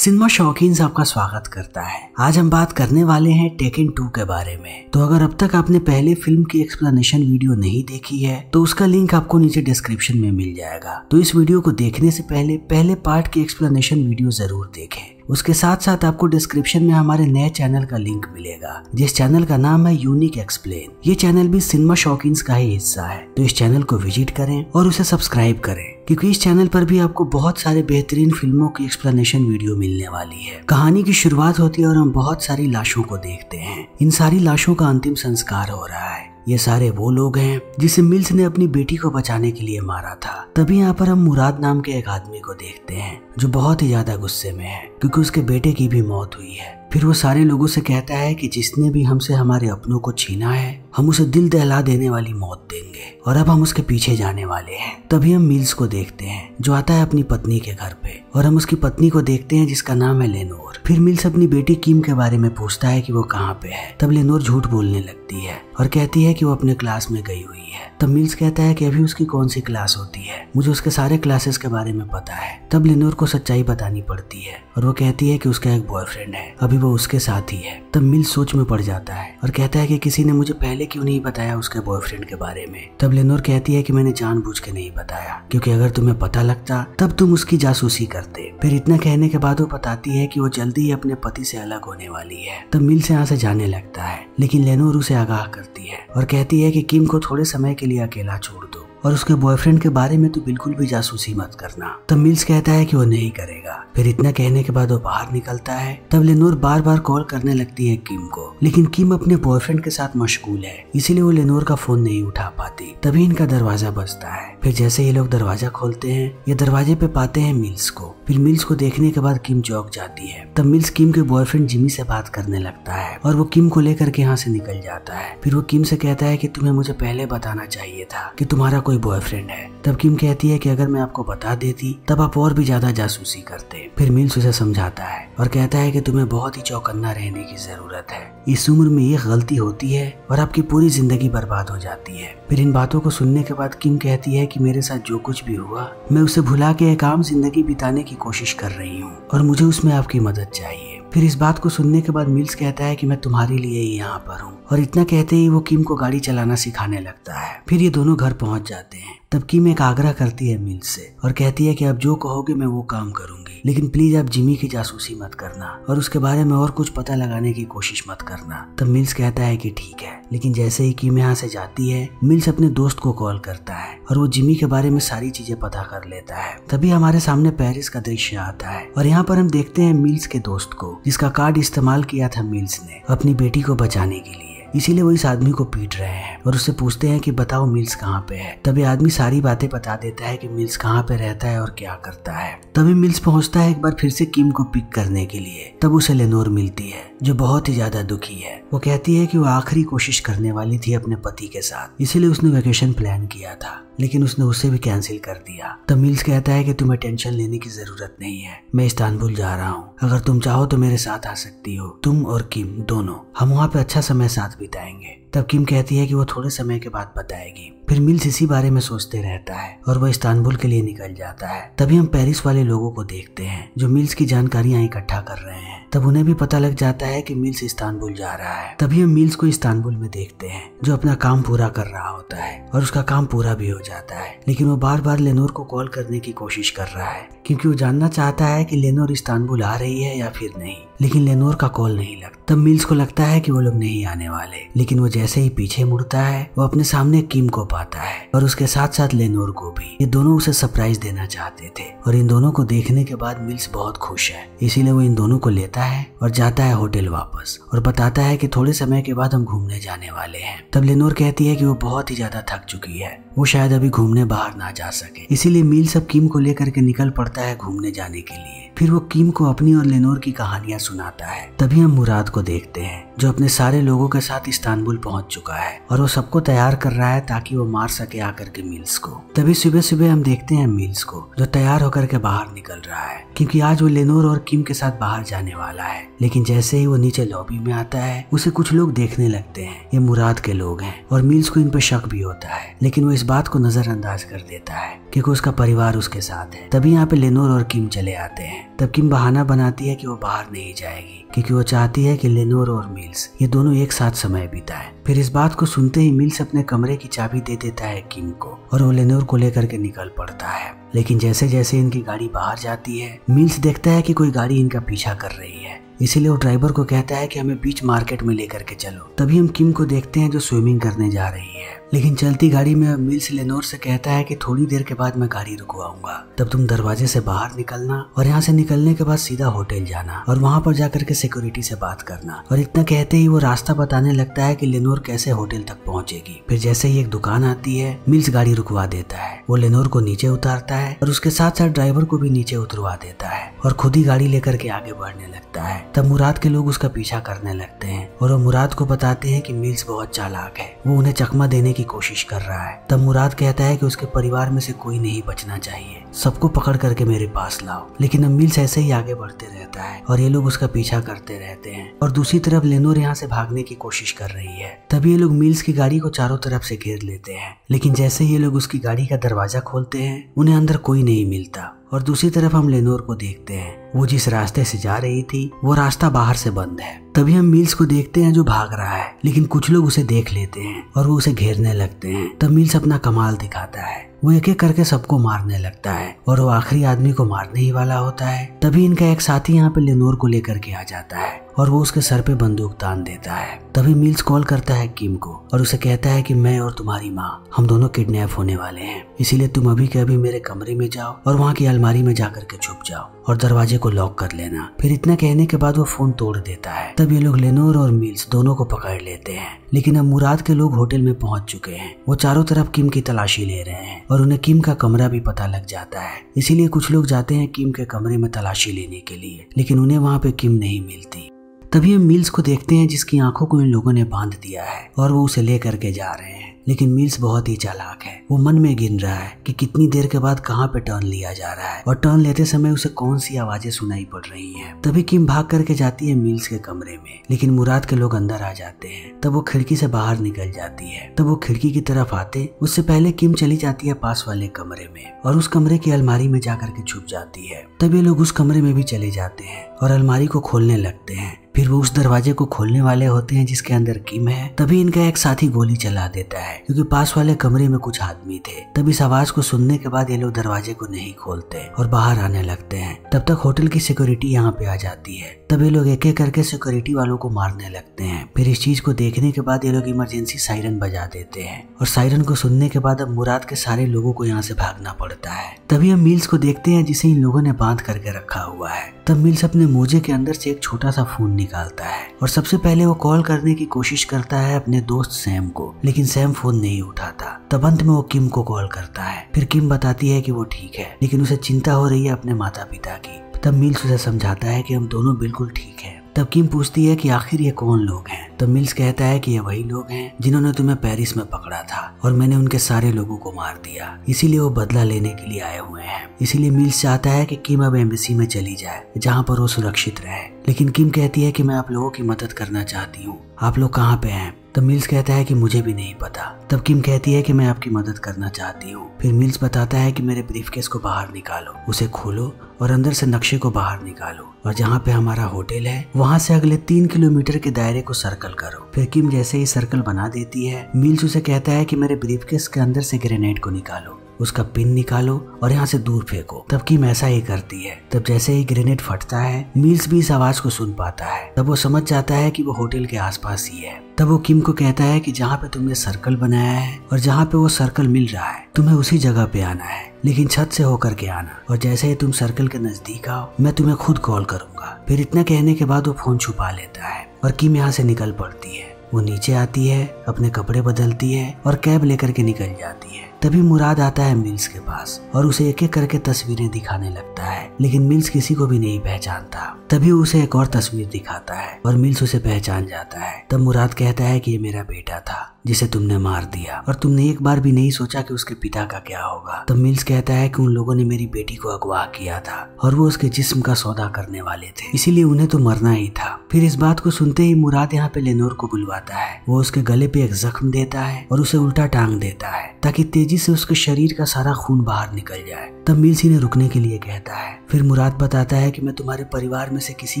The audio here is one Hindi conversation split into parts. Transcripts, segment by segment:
सिनेमा शौकीन से आपका स्वागत करता है। आज हम बात करने वाले हैं टेकन टू के बारे में। तो अगर अब तक आपने पहले फ़िल्म की एक्सप्लेनेशन वीडियो नहीं देखी है तो उसका लिंक आपको नीचे डिस्क्रिप्शन में मिल जाएगा। तो इस वीडियो को देखने से पहले पहले पार्ट की एक्सप्लेनेशन वीडियो ज़रूर देखें। उसके साथ साथ आपको डिस्क्रिप्शन में हमारे नए चैनल का लिंक मिलेगा, जिस चैनल का नाम है यूनिक एक्सप्लेन ये चैनल भी सिनेमा शौकीन का ही हिस्सा है। तो इस चैनल को विज़िट करें और उसे सब्सक्राइब करें, क्योंकि इस चैनल पर भी आपको बहुत सारे बेहतरीन फ़िल्मों की एक्सप्लेनेशन वीडियो मिलने वाली है। कहानी की शुरुआत होती है और हम बहुत सारी लाशों को देखते हैं। इन सारी लाशों का अंतिम संस्कार हो रहा है। ये सारे वो लोग हैं जिसे मिल्स ने अपनी बेटी को बचाने के लिए मारा था। तभी यहाँ पर हम मुराद नाम के एक आदमी को देखते हैं, जो बहुत ही ज़्यादा गुस्से में है, क्योंकि उसके बेटे की भी मौत हुई है। फिर वो सारे लोगों से कहता है कि जिसने भी हमसे हमारे अपनों को छीना है हम उसे दिल दहला देने वाली मौत देंगे। और अब हम उसके पीछे जाने वाले हैं। तभी हम मिल्स को देखते हैं, जो आता है अपनी पत्नी के घर पे। और हम उसकी पत्नी को देखते हैं, जिसका नाम है लेनोर। फिर मिल्स अपनी बेटी किम के बारे में पूछता है कि वो कहाँ पे है। तब लेनोर झूठ बोलने लगती है और कहती है कि वो अपने क्लास में गई हुई है। तब मिल्स कहता है कि अभी उसकी कौन सी क्लास होती है? मुझे उसके सारे क्लासेस के बारे में पता है। तब लेनोर को सच्चाई बतानी पड़ती है और वो कहती है कि उसका एक बॉयफ्रेंड है। अभी वो उसके साथ ही है। तब मिल्स सोच में पड़ जाता है और कहता है कि किसी ने मुझे पहले क्यों नहीं बताया उसके बॉयफ्रेंड के बारे में? तब लेनोर कहती है कि मैंने जानबूझ के नहीं बताया, क्योंकि अगर तुम्हें पता लगता, तब तुम उसकी जासूसी करते। फिर इतना कहने के बाद वो बताती है कि वो जल्दी ही अपने पति से अलग होने वाली है। तब मिल से यहाँ से जाने लगता है, लेकिन लेनोर उसे आगाह करती है और कहती है कि किम को थोड़े समय के लिए अकेला छोड़ दो। और उसके बॉयफ्रेंड के बारे में तो बिल्कुल भी जासूसी मत करना। तब मिल्स कहता है कि वो नहीं करेगा। फिर इतना कहने के बाद वो बाहर निकलता है। तब लेनोर बार बार कॉल करने लगती है किम को। लेकिन किम अपने बॉयफ्रेंड के साथ मशगूल है। इसीलिए वो लेनोर का फ़ोन नहीं उठा पाती। तभी इनका दरवाज़ा बजता है। फिर जैसे ये लोग दरवाज़ा खोलते हैं, ये दरवाजे पे पाते हैं मिल्स को। फिर मिल्स को देखने के बाद किम चौक जाती है। तब मिल्स किम के बॉयफ्रेंड जिमी से बात करने लगता है और वो किम को लेकर के यहाँ से निकल जाता है। फिर वो किम से कहता है कि तुम्हें मुझे पहले बताना चाहिए था कि तुम्हारा कोई बॉयफ्रेंड है। तब किम कहती है कि अगर मैं आपको बता देती, तब आप और भी ज़्यादा जासूसी करते। फिर मिल्स उसे समझाता है और कहता है कि तुम्हें बहुत ही चौकन्ना रहने की ज़रूरत है। इस उम्र में ये गलती होती है और आपकी पूरी ज़िंदगी बर्बाद हो जाती है। फिर इन बातों को सुनने के बाद किम कहती है कि मेरे साथ जो कुछ भी हुआ, मैं उसे भुला के एक आम ज़िंदगी बिताने की कोशिश कर रही हूँ और मुझे उसमें आपकी मदद चाहिए। फिर इस बात को सुनने के बाद मिल्स कहता है कि मैं तुम्हारे लिए ही यहाँ पर हूँ। और इतना कहते ही वो किम को गाड़ी चलाना सिखाने लगता है। फिर ये दोनों घर पहुँच जाते हैं। तब किम एक आग्रह करती है मिल्स से और कहती है कि अब जो कहोगे मैं वो काम करूँगी। लेकिन प्लीज़ आप जिमी की जासूसी मत करना और उसके बारे में और कुछ पता लगाने की कोशिश मत करना। तब मिल्स कहता है कि ठीक है, लेकिन जैसे ही किम यहाँ से जाती है, मिल्स अपने दोस्त को कॉल करता है और वो जिमी के बारे में सारी चीज़ें पता कर लेता है। तभी हमारे सामने पेरिस का दृश्य आता है और यहाँ पर हम देखते हैं मिल्स के दोस्त को, जिसका कार्ड इस्तेमाल किया था मिल्स ने अपनी बेटी को बचाने के लिए। इसीलिए वो इस आदमी को पीट रहे हैं और उससे पूछते हैं कि बताओ मिल्स कहाँ पे है। तभी आदमी सारी बातें बता देता है कि मिल्स कहाँ पे रहता है और क्या करता है। तभी मिल्स पहुँचता है एक बार फिर से किम को पिक करने के लिए। तब उसे लेनोर मिलती है, जो बहुत ही ज़्यादा दुखी है। वो कहती है कि वो आखिरी कोशिश करने वाली थी अपने पति के साथ, इसीलिए उसने वेकेशन प्लान किया था, लेकिन उसने उसे भी कैंसिल कर दिया। तब मिल्स कहता है कि तुम्हें टेंशन लेने की ज़रूरत नहीं है, मैं इस्तानबुल जा रहा हूँ। अगर तुम चाहो तो मेरे साथ आ सकती हो। तुम और किम दोनों। हम वहाँ पे अच्छा समय साथ बिताएँगे। तब किम कहती है कि वो थोड़े समय के बाद बताएगी। फिर मिल्स इसी बारे में सोचते रहता है और वो इस्तानबुल के लिए निकल जाता है। तभी हम पेरिस वाले लोगों को देखते हैं, जो मिल्स की जानकारियाँ इकट्ठा कर रहे हैं। तब उन्हें भी पता लग जाता है कि मिल्स इस्तानबुल जा रहा है। तभी हम मिल्स को इस्तानबुल में देखते हैं, जो अपना काम पूरा कर रहा होता है और उसका काम पूरा भी हो जाता है। लेकिन वो बार बार लेनोर को कॉल करने की कोशिश कर रहा है, क्योंकि वो जानना चाहता है कि लेनोर इस्तानबुल आ रही है या फिर नहीं। लेकिन लेनोर का कॉल नहीं लगता। तब मिल्स को लगता है कि वो लोग नहीं आने वाले, लेकिन वो जैसे ही पीछे मुड़ता है, वो अपने सामने किम को पाता है और उसके साथ साथ लेनोर को भी। ये दोनों उसे सरप्राइज़ देना चाहते थे और इन दोनों को देखने के बाद मिल्स बहुत खुश है। इसीलिए वो इन दोनों को लेता है और जाता है होटल वापस और बताता है कि थोड़े समय के बाद हम घूमने जाने वाले हैं। तब लेनोर कहती है कि वो बहुत ही ज़्यादा थक चुकी है। वो शायद अभी घूमने बाहर ना जा सके। इसीलिए मील सब किम को लेकर के निकल पड़ता है घूमने जाने के लिए। फिर वो किम को अपनी और लेनोर की कहानियाँ सुनाता है। तभी हम मुराद को देखते हैं, जो अपने सारे लोगों के साथ इस्तानबुल पहुँच चुका है और वो सबको तैयार कर रहा है ताकि वो मार सके आकर के मिल्स को। तभी सुबह सुबह हम देखते हैं मिल्स को, जो तैयार होकर के बाहर निकल रहा है, क्योंकि आज वो लेनोर और किम के साथ बाहर जाने वाला है। लेकिन जैसे ही वो नीचे लॉबी में आता है, उसे कुछ लोग देखने लगते हैं। ये मुराद के लोग हैं और मिल्स को इन पर शक भी होता है, लेकिन वो इस बात को नजरअंदाज कर देता है, क्योंकि उसका परिवार उसके साथ है। तभी यहाँ पे लेनोर और किम चले आते हैं। तब किम बहाना बनाती है कि वो बाहर नहीं जाएगी, क्योंकि वो चाहती है कि लेनोर और मिल्स ये दोनों एक साथ समय बिताए। फिर इस बात को सुनते ही मिल्स अपने कमरे की चाबी दे देता है किम को और वो लेनोर को लेकर के निकल पड़ता है। लेकिन जैसे जैसे इनकी गाड़ी बाहर जाती है, मिल्स देखता है कि कोई गाड़ी इनका पीछा कर रही है। इसीलिए वो ड्राइवर को कहता है कि हमें बीच मार्केट में लेकर के चलो। तभी हम किम को देखते हैं जो स्विमिंग करने जा रही है। लेकिन चलती गाड़ी में मिल्स लेनोर से कहता है कि थोड़ी देर के बाद मैं गाड़ी रुकवाऊँगा। तब तुम दरवाजे से बाहर निकलना और यहाँ से निकलने के बाद सीधा होटल जाना और वहाँ पर जाकर के सिक्योरिटी से बात करना। और इतना कहते ही वो रास्ता बताने लगता है कि लेनोर कैसे होटल तक पहुंचेगी। फिर जैसे ही एक दुकान आती है, मिल्स गाड़ी रुकवा देता है। वो लेनोर को नीचे उतारता है और उसके साथ साथ ड्राइवर को भी नीचे उतरवा देता है और खुद ही गाड़ी लेकर के आगे बढ़ने लगता है। तब मुराद के लोग उसका पीछा करने लगते हैं और वो मुराद को बताते हैं कि मिल्स बहुत चालाक है। वो उन्हें चकमा देने की कोशिश कर रहा है। तब मुराद कहता है कि उसके परिवार में से कोई नहीं बचना चाहिए। सबको पकड़ करके मेरे पास लाओ। लेकिन अब मिल्स ऐसे ही आगे बढ़ते रहता है और ये लोग उसका पीछा करते रहते हैं और दूसरी तरफ़ लेनोर यहाँ से भागने की कोशिश कर रही है। तभी ये लोग मिल्स की गाड़ी को चारों तरफ़ से घेर लेते हैं। लेकिन जैसे ये लोग उसकी गाड़ी का दरवाज़ा खोलते हैं, उन्हें अंदर कोई नहीं मिलता। और दूसरी तरफ़ हम लेनोर को देखते हैं। वो जिस रास्ते से जा रही थी, वो रास्ता बाहर से बंद है। तभी हम मिल्स को देखते हैं जो भाग रहा है, लेकिन कुछ लोग उसे देख लेते हैं और वो उसे घेरने लगते हैं। तब मिल्स अपना कमाल दिखाता है। वो एक एक करके सबको मारने लगता है और वो आखिरी आदमी को मारने ही वाला होता है। तभी इनका एक साथी यहाँ पे लेनोर को लेकर के आ जाता है और वो उसके सर पे बंदूक तान देता है। तभी मिल्स कॉल करता है किम को और उसे कहता है कि मैं और तुम्हारी माँ, हम दोनों किडनैप होने वाले हैं। इसीलिए तुम अभी के अभी मेरे कमरे में जाओ और वहाँ की अलमारी में जाकर के छुप जाओ और दरवाजे को लॉक कर लेना। फिर इतना कहने के बाद वो फ़ोन तोड़ देता है। तब ये लोग लेनोर और मिल्स दोनों को पकड़ लेते हैं। लेकिन अब मुराद के लोग होटल में पहुँच चुके हैं। वो चारों तरफ़ किम की तलाशी ले रहे हैं और उन्हें किम का कमरा भी पता लग जाता है। इसीलिए कुछ लोग जाते हैं किम के कमरे में तलाशी लेने के लिए, लेकिन उन्हें वहाँ पे किम नहीं मिलती। तभी हम मिल्स को देखते हैं जिसकी आँखों को इन लोगों ने बाँध दिया है और वो उसे लेकर के जा रहे हैं। लेकिन मिल्स बहुत ही चालाक है। वो मन में गिन रहा है कि कितनी देर के बाद कहाँ पे टर्न लिया जा रहा है। और टर्न लेते समय उसे कौन सी आवाज़ें सुनाई पड़ रही हैं। तभी किम भाग करके जाती है मिल्स के कमरे में। लेकिन मुराद के लोग अंदर आ जाते हैं। तब वो खिड़की से बाहर निकल जाती है। तब वो खिड़की की तरफ़ आते। उससे पहले किम चली जाती है पास वाले कमरे में। और उस कमरे की अलमारी में जाकर के छुप जाती है। तब ये लोग उस कमरे में भी चले जाते हैं। और अलमारी को खोलने लगते हैं। फिर वो उस दरवाजे को खोलने वाले होते हैं जिसके अंदर किम है। तभी इनका एक साथी गोली चला देता है, क्योंकि पास वाले कमरे में कुछ आदमी थे। तब इस आवाज़ को सुनने के बाद ये लोग दरवाजे को नहीं खोलते और बाहर आने लगते हैं। तब तक होटल की सिक्योरिटी यहाँ पे आ जाती है। तब ये लोग एक एक करके सिक्योरिटी वालों को मारने लगते हैं। फिर इस चीज़ को देखने के बाद ये लोग इमरजेंसी सायरन बजा देते हैं और सायरन को सुनने के बाद अब मुराद के सारे लोगों को यहाँ से भागना पड़ता है। तभी हम मिल्स को देखते हैं जिसे इन लोगों ने बाँध करके रखा हुआ है। तब मिल्स अपने मोजे के अंदर से एक छोटा सा फ़ोन निकालता है। और सबसे पहले वो कॉल करने की कोशिश करता है अपने दोस्त सैम को, लेकिन सैम फ़ोन नहीं उठाता। तब अंत में वो किम को कॉल करता है। फिर किम बताती है कि वो ठीक है, लेकिन उसे चिंता हो रही है अपने माता पिता की। तब मिल्स उसे समझाता है कि हम दोनों बिल्कुल ठीक हैं। तब किम पूछती है कि आखिर ये कौन लोग हैं? तो मिल्स कहता है कि ये वही लोग हैं जिन्होंने तुम्हें पेरिस में पकड़ा था और मैंने उनके सारे लोगों को मार दिया। इसीलिए वो बदला लेने के लिए आए हुए हैं। इसीलिए मिल्स चाहता है कि किम अब एम्बेसी में चली जाए, जहाँ पर वो सुरक्षित रहे। लेकिन किम कहती है कि मैं आप लोगों की मदद करना चाहती हूँ। आप लोग कहाँ पे हैं? तब मिल्स कहता है कि मुझे भी नहीं पता। तब किम कहती है कि मैं आपकी मदद करना चाहती हूँ। फिर मिल्स बताता है कि मेरे ब्रीफकेस को बाहर निकालो, उसे खोलो और अंदर से नक्शे को बाहर निकालो और जहाँ पे हमारा होटल है, वहाँ से अगले तीन किलोमीटर के दायरे को सर्कल करो। फिर किम जैसे ही सर्कल बना देती है, मिल्स उसे कहता है कि मेरे ब्रीफकेस के अंदर से ग्रेनेड को निकालो। उसका पिन निकालो और यहाँ से दूर फेंको। तब किम ऐसा ही करती है। तब जैसे ही ग्रेनेड फटता है मिल्स भी इस आवाज़ को सुन पाता है। तब वो समझ जाता है कि वो होटल के आसपास ही है। तब वो किम को कहता है कि जहाँ पे तुमने सर्कल बनाया है और जहाँ पे वो सर्कल मिल रहा है, तुम्हें उसी जगह पे आना है। लेकिन छत से होकर के आना और जैसे ही तुम सर्कल के नज़दीक आओ, मैं तुम्हें खुद कॉल करूँगा। फिर इतना कहने के बाद वो फ़ोन छुपा लेता है और किम यहाँ से निकल पड़ती है। वो नीचे आती है, अपने कपड़े बदलती है और कैब लेकर के निकल जाती है। तभी मुराद आता है मिल्स के पास और उसे एक एक करके तस्वीरें दिखाने लगता है। लेकिन मिल्स किसी को भी नहीं पहचानता। तभी उसे एक और तस्वीर दिखाता है और मिल्स उसे पहचान जाता है। तब मुराद कहता है कि ये मेरा बेटा था, जिसे तुमने मार दिया और तुमने एक बार भी नहीं सोचा कि उसके पिता का क्या होगा। तब मिल्स कहता है कि उन लोगों ने मेरी बेटी को अगवा किया था और वो उसके जिस्म का सौदा करने वाले थे। इसीलिए उन्हें तो मरना ही था। फिर इस बात को सुनते ही मुराद यहाँ पे लेनोर को बुलवाता है। वो उसके गले पे एक जख्म देता है और उसे उल्टा टांग देता है, ताकि से उसके शरीर का सारा खून बाहर निकल जाए। तब मिल्स इन्हें रुकने के लिए कहता है। फिर मुराद बताता है कि मैं तुम्हारे परिवार में से किसी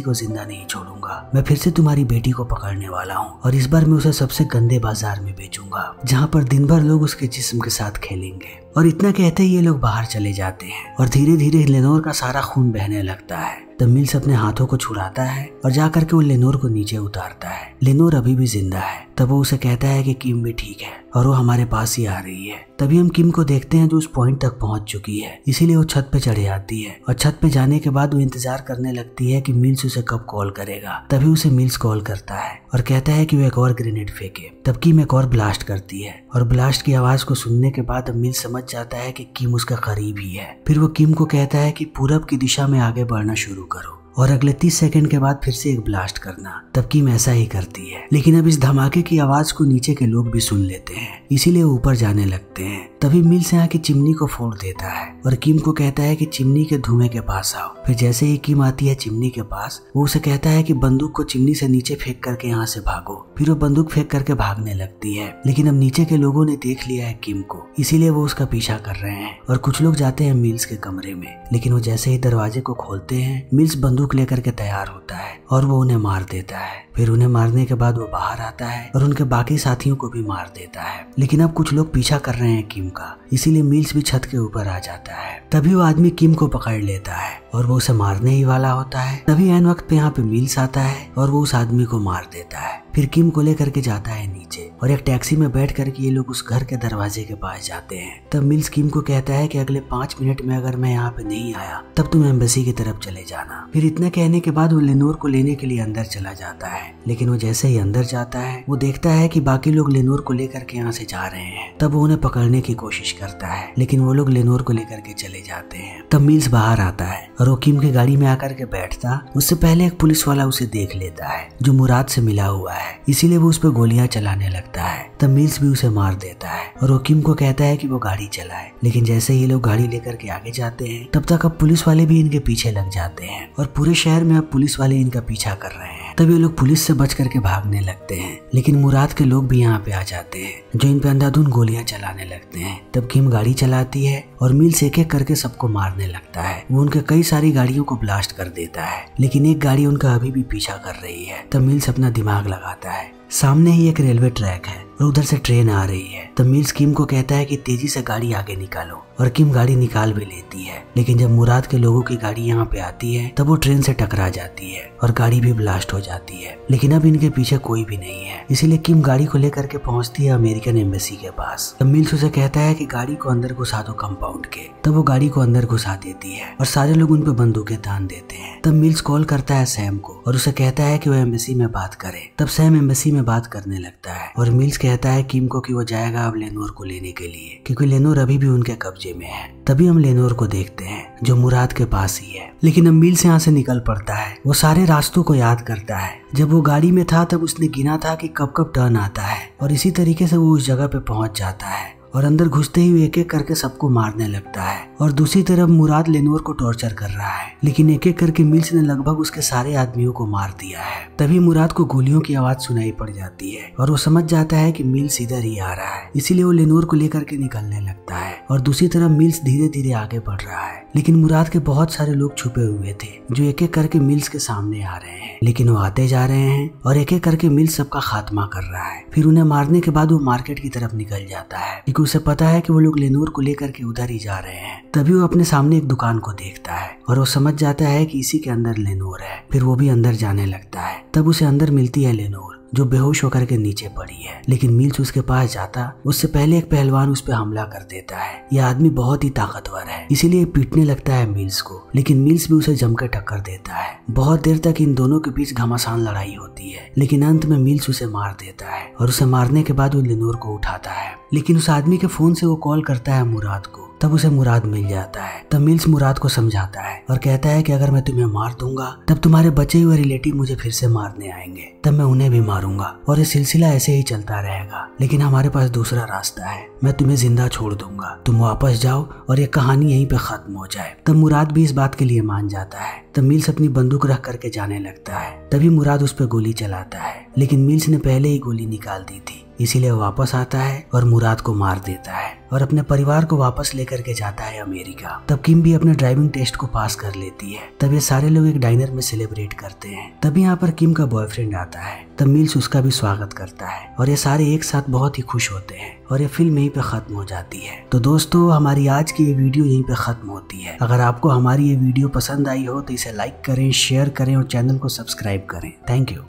को ज़िंदा नहीं छोड़ूँगा। मैं फिर से तुम्हारी बेटी को पकड़ने वाला हूँ और इस बार मैं उसे सबसे गंदे बाज़ार में बेचूँगा, जहाँ पर दिन भर लोग उसके जिस्म के साथ खेलेंगे। और इतना कहते ही ये लोग बाहर चले जाते हैं और धीरे धीरे लेनोर का सारा खून बहने लगता है। तब मिल्स अपने हाथों को छुड़ाता है और जाकर के वो लेनोर को नीचे उतारता है। लेनोर अभी भी ज़िंदा है। तब वो उसे कहता है कि किम भी ठीक है और वो हमारे पास ही आ रही है। तभी हम किम को देखते हैं जो उस पॉइंट तक पहुँच चुकी है। इसीलिए वो छत पे चढ़े आती है और छत पे जाने के बाद वो इंतज़ार करने लगती है कि मिल्स उसे कब कॉल करेगा। तभी उसे मिल्स कॉल करता है और कहता है कि वो एक और ग्रेनेड फेंके तब किम एक और ब्लास्ट करती है। और ब्लास्ट की आवाज़ को सुनने के बाद मिल्स समझ जाता है कि किम उसका करीब ही है। फिर वो किम को कहता है कि पूरब की दिशा में आगे बढ़ना शुरू करो और अगले तीस सेकंड के बाद फिर से एक ब्लास्ट करना तब किम ऐसा ही करती है। लेकिन अब इस धमाके की आवाज़ को नीचे के लोग भी सुन लेते हैं। इसीलिए ऊपर जाने लगते हैं। तभी मिल से आके चिमनी को फोड़ देता है और किम को कहता है कि चिमनी के धुएँ के पास आओ। फिर जैसे ही किम आती है चिमनी के पास, वो उसे कहता है कि बंदूक को चिमनी से नीचे फेंक करके यहाँ से भागो। फिर वो बंदूक फेंक करके भागने लगती है। लेकिन अब नीचे के लोगों ने देख लिया है किम को। इसीलिए वो उसका पीछा कर रहे हैं और कुछ लोग जाते हैं मिल्स के कमरे में। लेकिन वो जैसे ही दरवाजे को खोलते हैं, मिल्स बंदूक लेकर के तैयार होता है और वो उन्हें मार देता है। फिर उन्हें मारने के बाद वो बाहर आता है और उनके बाकी साथियों को भी मार देता है। लेकिन अब कुछ लोग पीछा कर रहे हैं किम का, इसीलिए मिल्स भी छत के ऊपर आ जाता है। तभी वो आदमी किम को पकड़ लेता है। और वो उसे मारने ही वाला होता है। तभी एन वक्त पे यहाँ पे मिल्स आता है और वो उस आदमी को मार देता है। फिर किम को लेकर के जाता है नीचे और एक टैक्सी में बैठ करके ये लोग उस घर के दरवाजे के पास जाते हैं। तब मिल्स किम को कहता है कि अगले पाँच मिनट में अगर मैं यहाँ पे नहीं आया, तब तुम एम्बेसी की तरफ़ चले जाना। फिर इतना कहने के बाद वो लेनोर को लेने के लिए अंदर चला जाता है। लेकिन वो जैसे ही अंदर जाता है, वो देखता है की बाकी लोग लेनोर को लेकर के यहाँ से जा रहे हैं। तब वो उन्हें पकड़ने की कोशिश करता है, लेकिन वो लोग लेनोर को लेकर के चले जाते हैं। तब मिल्स बाहर आता है और वो किम की गाड़ी में आकर के बैठता, उससे पहले एक पुलिस वाला उसे देख लेता है, जो मुराद से मिला हुआ है। इसीलिए वो उस पर गोलियाँ चलाने लगता है, तब मिल्स भी उसे मार देता है। और रोकीम को कहता है कि वो गाड़ी चलाए, लेकिन जैसे ही लोग गाड़ी लेकर के आगे जाते हैं, तब तक अब पुलिस वाले भी इनके पीछे लग जाते हैं, और पूरे शहर में अब पुलिस वाले इनका पीछा कर रहे हैं। ये लोग पुलिस से बच करके भागने लगते हैं। लेकिन मुराद के लोग भी यहाँ पे आ जाते हैं, जो इन पे अंधाधुन गोलियाँ चलाने लगते हैं। तब किम गाड़ी चलाती है और मिल से एक एक करके सबको मारने लगता है। वो उनके कई सारी गाड़ियों को ब्लास्ट कर देता है, लेकिन एक गाड़ी उनका अभी भी पीछा कर रही है। तब मिल्स अपना दिमाग लगाता है। सामने ही एक रेलवे ट्रैक है और उधर से ट्रेन आ रही है। मिल्स किम को कहता है कि तेज़ी से गाड़ी आगे निकालो और किम गाड़ी निकाल भी लेती है। लेकिन जब मुराद के लोगों की गाड़ी यहाँ पे आती है, तब वो ट्रेन से टकरा जाती है और गाड़ी भी ब्लास्ट हो जाती है। लेकिन अब इनके पीछे कोई भी नहीं है। इसीलिए किम गाड़ी को लेकर के पहुँचती है अमेरिकन एम्बेसी के पास। मिल्स उसे कहता है कि गाड़ी को अंदर घुसा दो कंपाउंड के। तब वो गाड़ी को अंदर घुसा देती है और सारे लोग उन पर बंदूकें तान देते हैं। तब मिल्स कॉल करता है सैम को और उसे कहता है कि वो एम्बेसी में बात करे। तब सैम एम्बेसी में बात करने लगता है और मिल्स कहता है किम को कि वो जाएगा अब लेनोर को लेने के लिए, क्योंकि लेनोर अभी भी उनके कब्जे में है। तभी हम लेनोर को देखते हैं, जो मुराद के पास ही है। लेकिन अब मिल्स यहाँ से निकल पड़ता है। वो सारे रास्तों को याद करता है। जब वो गाड़ी में था, तब उसने गिना था कि कब कब टर्न आता है, और इसी तरीके से वो उस जगह पे पहुँच जाता है। और अंदर घुसते ही एक एक करके सबको मारने लगता है और दूसरी तरफ़ मुराद लेनोर को टॉर्चर कर रहा है। लेकिन एक एक करके मिल्स ने लगभग उसके सारे आदमियों को मार दिया है। तभी मुराद को गोलियों की आवाज़ सुनाई पड़ जाती है और वो समझ जाता है कि मिल्स इधर ही आ रहा है। इसीलिए वो लेनोर को लेकर के निकलने लगता है और दूसरी तरफ़ मिल्स धीरे धीरे आगे बढ़ रहा है। लेकिन मुराद के बहुत सारे लोग छुपे हुए थे, जो एक एक करके मिल्स के सामने आ रहे हैं। लेकिन वो आते जा रहे हैं और एक एक करके मिल्स सबका खात्मा कर रहा है। फिर उन्हें मारने के बाद वो मार्केट की तरफ़ निकल जाता है। क्योंकि उसे पता है कि वो लोग लेनोर को लेकर के उधर ही जा रहे हैं। तभी वो अपने सामने एक दुकान को देखता है और वो समझ जाता है कि इसी के अंदर लेनोर है। फिर वो भी अंदर जाने लगता है। तब उसे अंदर मिलती है लेनोर। जो बेहोश होकर के नीचे पड़ी है। लेकिन मिल्स उसके पास जाता, उससे पहले एक पहलवान उस पर हमला कर देता है। यह आदमी बहुत ही ताकतवर है, इसीलिए पीटने लगता है मिल्स को। लेकिन मिल्स भी उसे जमकर टक्कर देता है। बहुत देर तक इन दोनों के बीच घमासान लड़ाई होती है, लेकिन अंत में मिल्स उसे मार देता है और उसे मारने के बाद वो लिनोर को उठाता है। लेकिन उस आदमी के फ़ोन से वो कॉल करता है मुराद को। तब उसे मुराद मिल जाता है। तब मिल्स मुराद को समझाता है और कहता है कि अगर मैं तुम्हें मार दूँगा, तब तुम्हारे बचे हुए रिलेटिव मुझे फिर से मारने आएँगे। तब मैं उन्हें भी मारूँगा और ये सिलसिला ऐसे ही चलता रहेगा। लेकिन हमारे पास दूसरा रास्ता है। मैं तुम्हें ज़िंदा छोड़ दूँगा। तुम वापस जाओ और ये कहानी यहीं पे खत्म हो जाए। तब मुराद भी इस बात के लिए मान जाता है। तब मिल्स अपनी बंदूक रख करके जाने लगता है। तभी मुराद उस पर गोली चलाता है। लेकिन मिल्स ने पहले ही गोली निकाल दी थी। इसीलिए वापस आता है और मुराद को मार देता है और अपने परिवार को वापस लेकर के जाता है अमेरिका। तब किम भी अपने ड्राइविंग टेस्ट को पास कर लेती है। तब ये सारे लोग एक डाइनर में सेलिब्रेट करते हैं। तब यहाँ पर किम का बॉयफ्रेंड आता है। तब मिल्स उसका भी स्वागत करता है और ये सारे एक साथ बहुत ही खुश होते हैं। और ये फ़िल्म यहीं पे खत्म हो जाती है। तो दोस्तों, हमारी आज की ये वीडियो यहीं पे खत्म होती है। अगर आपको हमारी ये वीडियो पसंद आई हो तो इसे लाइक करें शेयर करें और चैनल को सब्सक्राइब करें। Thank you